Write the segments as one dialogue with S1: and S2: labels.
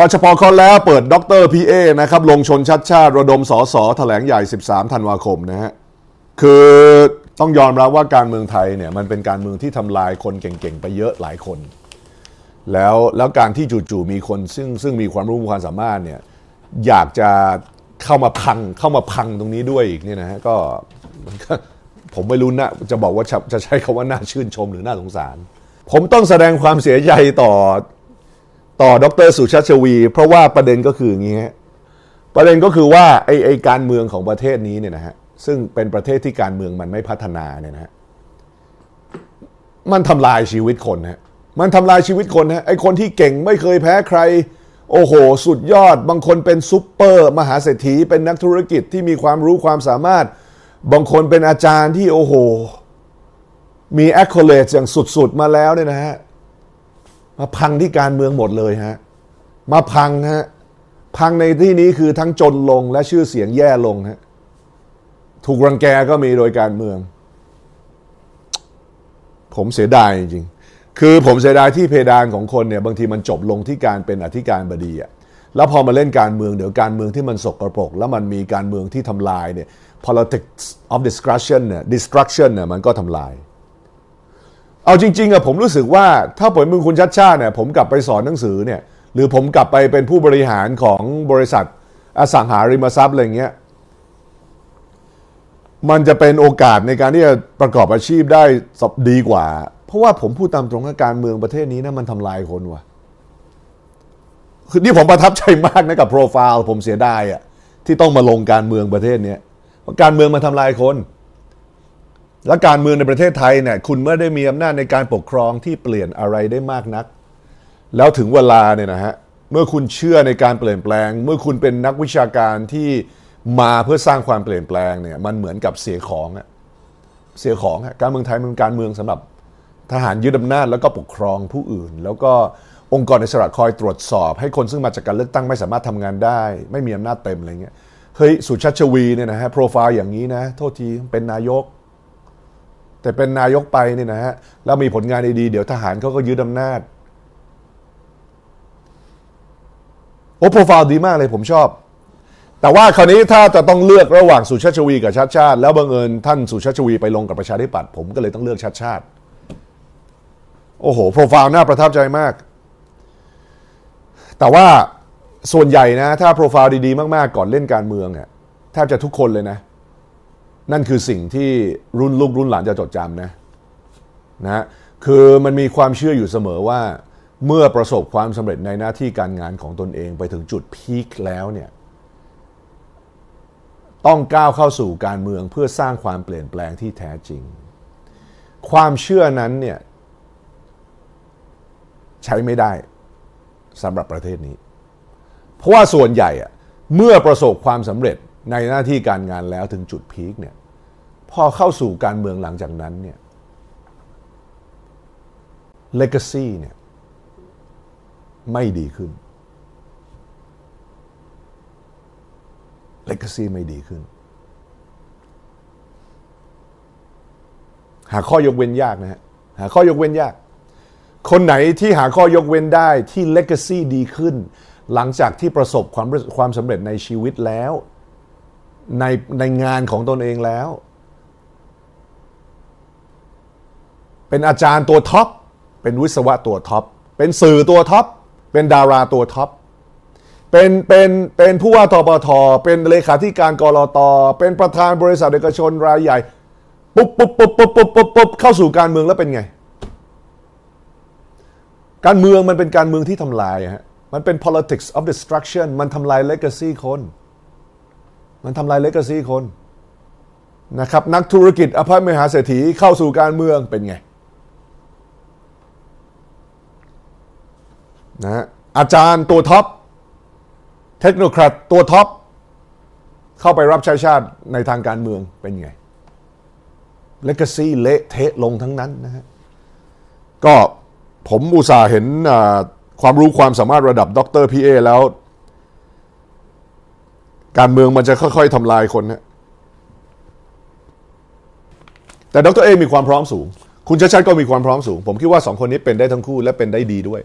S1: ปชป. เคาะแล้วเปิดด็อกเตอร์พี่เอ้นะครับลงชนชัชชาติระดมสอสอแถลงใหญ่ 13 ธันวาคมนะฮะคือต้องยอมรับว่าการเมืองไทยเนี่ยมันเป็นการเมืองที่ทำลายคนเก่งๆ ไปเยอะหลายคน แล้วแล้วการที่จู่ๆมีคนซึ่งซึ่งมีความรู้ความสามารถเนี่ยอยากจะเข้ามาพังเข้ามาพังตรงนี้ด้วยอีกเนี่ยนะฮะก็ผมไม่รู้นะจะบอกว่าจะจะใช้คำว่าน่าชื่นชมหรือน่าสงสาร ผมต้องแสดงความเสียใจต่อ ต่อดรสุชาติชวี เพราะว่าประเด็นก็คืออย่างนี้ฮะประเด็นก็คือว่าไอ้ไอ้การเมืองของประเทศนี้เนี่ยนะฮะซึ่งเป็นประเทศที่การเมืองมันไม่พัฒนาเนี่ยนะฮะมันทำลายชีวิตคนฮะมันทำลายชีวิตคนฮะไอ้คนที่เก่งไม่เคยแพ้ใคร โอ้โห สุดยอด บางคนเป็นซุปเปอร์ มหาเศรษฐีเป็นนักธุรกิจที่มีความรู้ความสามารถ บางคนเป็นอาจารย์ที่โอ้โห มี accolade อย่างสุดๆมาแล้วเนี่ยนะฮะ มาพังที่การเมืองหมดเลยฮะมาพังฮะพังในที่นี้คือทั้งจนลงและชื่อเสียงแย่ลงฮะถูกรังแกก็มีโดยการเมือง ผมเสียดายจริงๆคือผมเสียดายที่เพดานของคนเนี่ยบางทีมันจบลงที่การเป็นอธิการบดีอะแล้วพอมาเล่นการเมืองเดี๋ยวการเมืองที่มันสกปรก แล้วมันมีการเมืองที่ทำลายเนี่ย politics of destruction เนี่ย destruction เนี่ยมันก็ทำลาย เอาจริงๆอะผมรู้สึกว่าถ้าผมเป็นคุณชัดชาติเนี่ยผมกลับไปสอนหนังสือเนี่ยหรือผมกลับไปเป็นผู้บริหารของบริษัทอสังหาริมทรัพย์อะไรเงี้ยมันจะเป็นโอกาสในการที่จะประกอบอาชีพได้สบดีกว่า เพราะว่าผมพูดตามตรงว่าการเมืองประเทศนี้นะมันทำลายคนว่ะคือนี่ผมประทับใจมากนะกับโปรไฟล์ผมเสียดายอะที่ต้องมาลงการเมืองประเทศเนี้ยเพราะการเมืองมันทำลายคน และการเมืองในประเทศไทยเนี่ยคุณไม่ได้มีอำนาจในการปกครองที่เปลี่ยนอะไรได้มากนัก แล้วถึงเวลาเนี่ยนะฮะเมื่อคุณเชื่อในการเปลี่ยนแปลง เมื่อคุณเป็นนักวิชาการที่มาเพื่อสร้างความเปลี่ยนแปลงเนี่ยมันเหมือนกับเสียของอะเสียของอะการเมืองไทยมันเป็นการเมืองสำหรับทหารยึดอำนาจแล้วก็ปกครองผู้อื่น แล้วก็องค์กรอิสระคอยตรวจสอบ ให้คนซึ่งมาจากการเลือกตั้งไม่สามารถทำงานได้ ไม่มีอำนาจเต็มอะไรเงี้ยเฮ้ยสุชาติชวีเนี่ยนะฮะโปรไฟล์อย่างนี้นะโทษทีเป็นนายก แต่เป็นนายกไปเนี่ยนะฮะแล้วมีผลงานดีๆเดี๋ยวทหารเขาก็ยึดอำนาจโอ้โปรไฟล์ดีมากเลยผมชอบ แต่ว่าคราวนี้ถ้าจะต้องเลือกระหว่างสุชาติชวีกับชาติชาติ แล้วบังเอิญท่านสุชาติชวีไปลงกับประชาธิปัตย์ผมก็เลยต้องเลือกชาติชาติ โอ้โหโปรไฟล์น่าประทับใจมาก แต่ว่าส่วนใหญ่นะ ถ้าโปรไฟล์ดีๆ มากๆ ก่อนเล่นการเมืองอะแทบจะทุกคนเลยนะ นั่นคือสิ่งที่รุ่นลูกรุ่นหลานจะจดจำนะนะคือมันมีความเชื่ออยู่เสมอว่าเมื่อประสบความสำเร็จในหน้าที่การงานของตนเองไปถึงจุดพีคแล้วเนี่ยต้องก้าวเข้าสู่การเมืองเพื่อสร้างความเปลี่ยนแปลงที่แท้จริง ความเชื่อนั้นเนี่ยใช้ไม่ได้สำหรับประเทศนี้ เพราะว่าส่วนใหญ่อะเมื่อประสบความสำเร็จในหน้าที่การงานแล้วถึงจุดพีคเนี่ย พอเข้าสู่การเมืองหลังจากนั้นเนี่ย legacy เนี่ย ไม่ดีขึ้น legacy ไม่ดีขึ้น หาข้อยกเว้นยากนะฮะ หาข้อยกเว้นยาก คนไหนที่หาข้อยกเว้นได้ที่ legacy ดีขึ้น หลังจากที่ประสบความความสำเร็จในชีวิตแล้ว ในในงานของตนเองแล้ว เป็นอาจารย์ตัวท็อป เป็นวิศวะตัวท็อป เป็นสื่อตัวท็อป เป็นดาราตัวท็อป เป็นเป็นเป็นผู้ว่าทปท เป็นเลขาธิการกรตเป็นประธานบริษัทเอกชนรายใหญ่ ปุ๊บปุ๊บปุ๊บปุ๊บปุ๊บปุ๊บปุ๊บเข้าสู่การเมืองแล้วเป็นไง การเมืองมันเป็นการเมืองที่ทำลายฮะ มันเป็น politics of destruction มันทำลาย legacy คน มันทำลาย legacy คนนะครับนักธุรกิจอภิมหาเศรษฐีเข้าสู่การเมืองเป็นไง นะอาจารย์ตัวท็อปเทคโนแครตตัวท็อปเข้าไปรับใช้ชาติในทางการเมืองเป็นไง legacy เละเทะลงทั้งนั้นนะฮะก็ผมอุตส่าห์เห็นความรู้ความสามารถระดับด็อกเตอร์พี่เอ้แล้ว การเมืองมันจะค่อยๆทำลายคนนะแต่ดร.เอ้มีความพร้อมสูง คุณชัดชาติก็มีความพร้อมสูง ผมคิดว่าสองคนนี้เป็นได้ทั้งคู่และเป็นได้ดีด้วย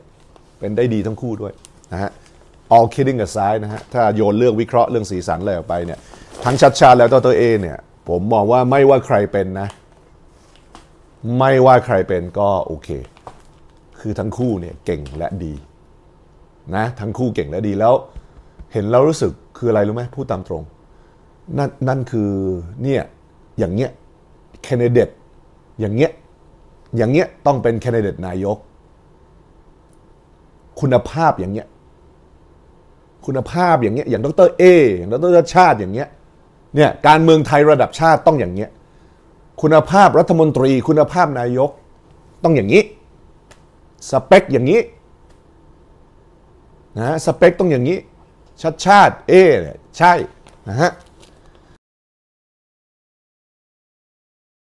S1: เป็นได้ดีทั้งคู่ด้วยนะฮะ all kidding aside นะฮะ ถ้าโยนเรื่องวิเคราะห์เรื่องสีสันอะไรออกไปเนี่ย ทั้งชัดชาแล้วตัวตัวเองเนี่ย ผมมองว่าไม่ว่าใครเป็นนะ ไม่ว่าใครเป็นก็โอเค คือทั้งคู่เนี่ยเก่งและดีนะทั้งคู่เก่งและดีแล้ว เห็นแล้วรู้สึกคืออะไรรู้ไหมพูดตามตรง นั่นนั่นคือเนี่ยอย่างเงี้ยแคนดิเดตอย่างเงี้ยอย่างเงี้ยต้องเป็นแคนดิเดตนายก คุณภาพอย่างเงี้ย คุณภาพอย่างเงี้ยอย่างดรเออย่างดรชาติอย่างเงี้ยเนี่ยการเมืองไทยระดับชาติต้องอย่างเงี้ยคุณภาพรัฐมนตรี คุณภาพนายกต้องอย่างนี้ สเปคอย่างนี้นะสเปคต้องอย่างนี้ ชัดชาติ เอเนี่ยใช่นะฮะ